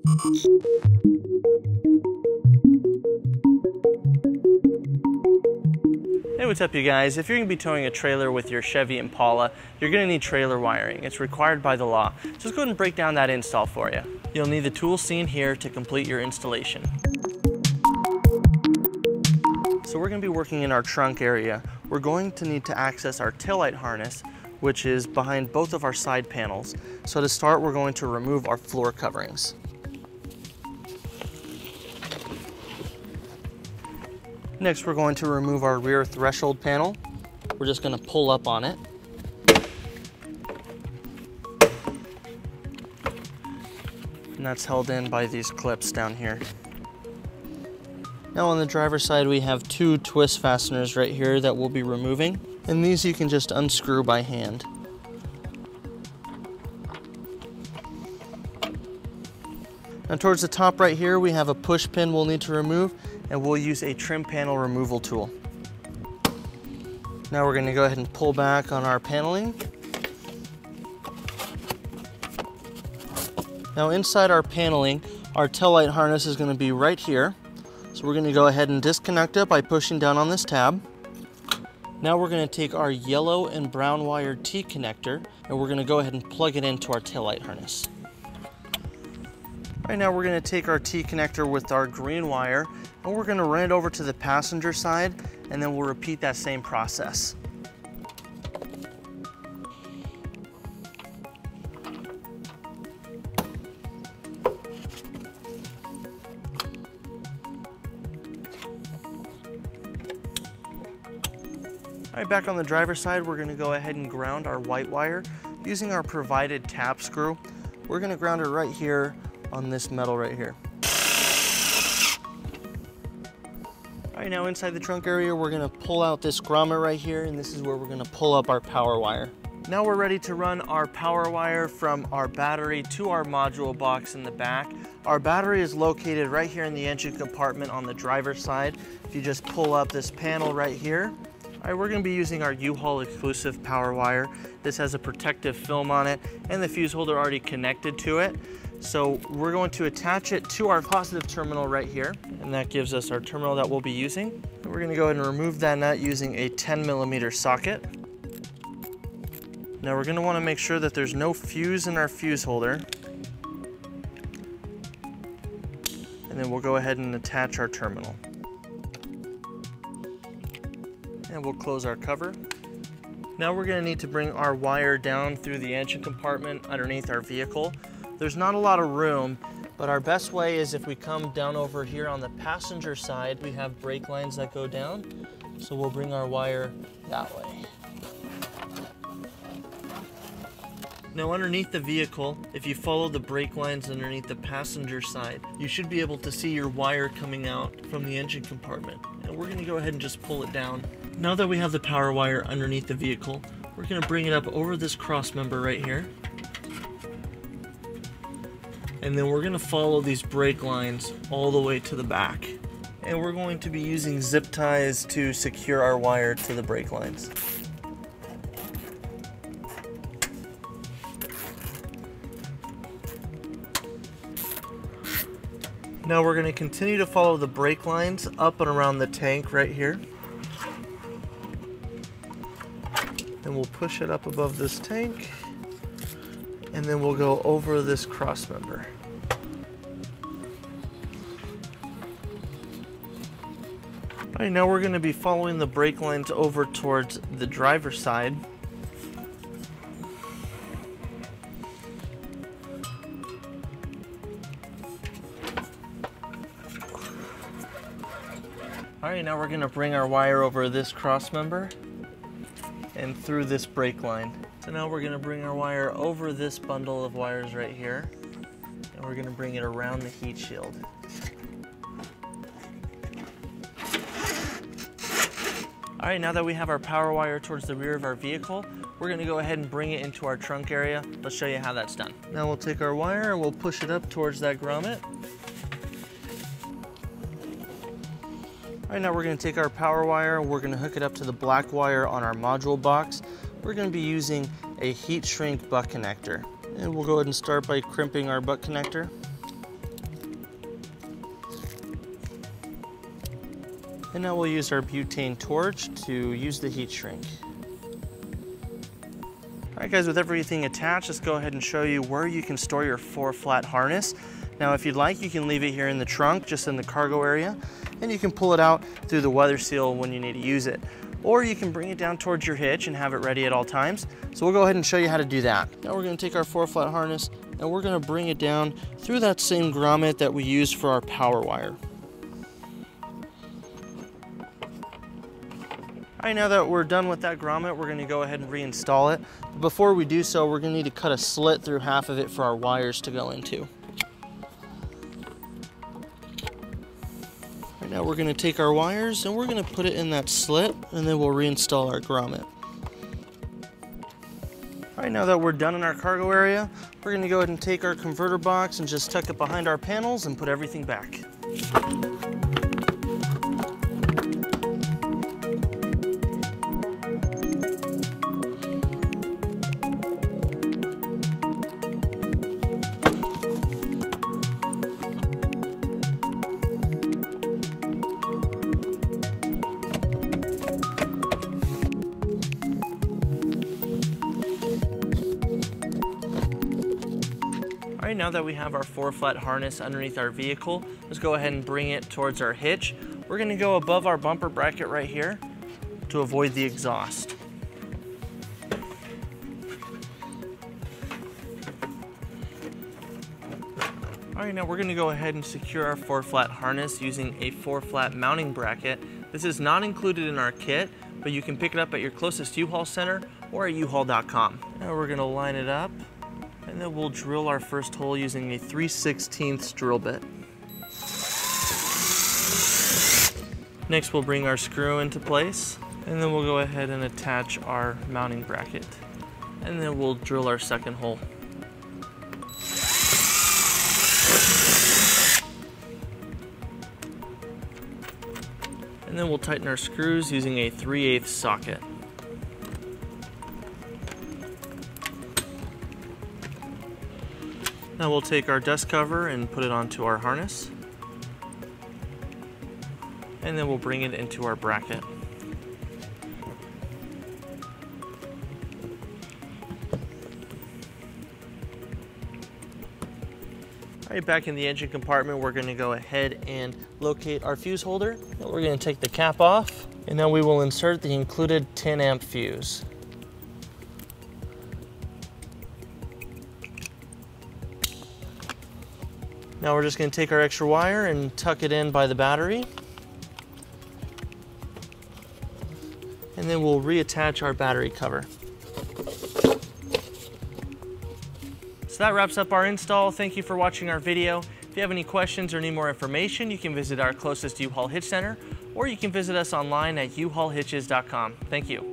Hey, what's up you guys? If you're gonna be towing a trailer with your Chevy Impala, you're gonna need trailer wiring. It's required by the law. Just go ahead and break down that install for you. You'll need the tools seen here to complete your installation. So we're gonna be working in our trunk area. We're going to need to access our taillight harness, which is behind both of our side panels. So to start, we're going to remove our floor coverings. Next, we're going to remove our rear threshold panel. We're just gonna pull up on it. And that's held in by these clips down here. Now on the driver's side, we have two twist fasteners right here that we'll be removing. And these you can just unscrew by hand. Now towards the top right here, we have a push pin we'll need to remove and we'll use a trim panel removal tool. Now we're gonna go ahead and pull back on our paneling. Now inside our paneling, our tail light harness is gonna be right here. So we're gonna go ahead and disconnect it by pushing down on this tab. Now we're gonna take our yellow and brown wired T connector and we're gonna go ahead and plug it into our tail light harness. Right now we're gonna take our T connector with our green wire and we're gonna run it over to the passenger side and then we'll repeat that same process. All right, back on the driver's side, we're gonna go ahead and ground our white wire using our provided tap screw. We're gonna ground it right here on this metal right here. All right, now inside the trunk area, we're gonna pull out this grommet right here, and this is where we're gonna pull up our power wire. Now we're ready to run our power wire from our battery to our module box in the back. Our battery is located right here in the engine compartment on the driver's side. If you just pull up this panel right here, all right, we're gonna be using our U-Haul exclusive power wire. This has a protective film on it and the fuse holder already connected to it. So we're going to attach it to our positive terminal right here, and that gives us our terminal that we'll be using. We're gonna go ahead and remove that nut using a 10 millimeter socket. Now we're gonna wanna make sure that there's no fuse in our fuse holder. And then we'll go ahead and attach our terminal. And we'll close our cover. Now we're gonna need to bring our wire down through the engine compartment underneath our vehicle. There's not a lot of room, but our best way is if we come down over here on the passenger side, we have brake lines that go down. So we'll bring our wire that way. Now underneath the vehicle, if you follow the brake lines underneath the passenger side, you should be able to see your wire coming out from the engine compartment. And we're gonna go ahead and just pull it down. Now that we have the power wire underneath the vehicle, we're gonna bring it up over this cross member right here and then we're going to follow these brake lines all the way to the back. And we're going to be using zip ties to secure our wire to the brake lines. Now we're going to continue to follow the brake lines up and around the tank right here. And we'll push it up above this tank and then we'll go over this cross member. All right, now we're going to be following the brake lines over towards the driver's side. All right, now we're going to bring our wire over this cross member and through this brake line. So now we're gonna bring our wire over this bundle of wires right here, and we're gonna bring it around the heat shield. All right, now that we have our power wire towards the rear of our vehicle, we're gonna go ahead and bring it into our trunk area. Let's show you how that's done. Now we'll take our wire and we'll push it up towards that grommet. All right, now we're gonna take our power wire we're gonna hook it up to the black wire on our module box we're gonna be using a heat shrink butt connector. And we'll go ahead and start by crimping our butt connector. And now we'll use our butane torch to use the heat shrink. All right guys, with everything attached, let's go ahead and show you where you can store your four flat harness. Now, if you'd like, you can leave it here in the trunk, just in the cargo area, and you can pull it out through the weather seal when you need to use it. Or you can bring it down towards your hitch and have it ready at all times. So we'll go ahead and show you how to do that. Now we're gonna take our four flat harness and we're gonna bring it down through that same grommet that we used for our power wire. All right, now that we're done with that grommet, we're gonna go ahead and reinstall it. Before we do so, we're gonna need to cut a slit through half of it for our wires to go into. We're gonna take our wires and we're gonna put it in that slit and then we'll reinstall our grommet. All right, now that we're done in our cargo area, we're gonna go ahead and take our converter box and just tuck it behind our panels and put everything back. Right, now that we have our four flat harness underneath our vehicle, let's go ahead and bring it towards our hitch. We're gonna go above our bumper bracket right here to avoid the exhaust. All right, now we're gonna go ahead and secure our four flat harness using a four flat mounting bracket. This is not included in our kit, but you can pick it up at your closest U-Haul center or at uhaul.com. Now we're gonna line it up and then we'll drill our first hole using a 3 16 drill bit. Next we'll bring our screw into place and then we'll go ahead and attach our mounting bracket. And then we'll drill our second hole. And then we'll tighten our screws using a 3 8 socket. Now we'll take our dust cover and put it onto our harness. And then we'll bring it into our bracket. All right, back in the engine compartment, we're gonna go ahead and locate our fuse holder. We're gonna take the cap off, and now we will insert the included 10 amp fuse. Now we're just gonna take our extra wire and tuck it in by the battery. And then we'll reattach our battery cover. So that wraps up our install. Thank you for watching our video. If you have any questions or need more information, you can visit our closest U-Haul Hitch Center, or you can visit us online at uhaulhitches.com. Thank you.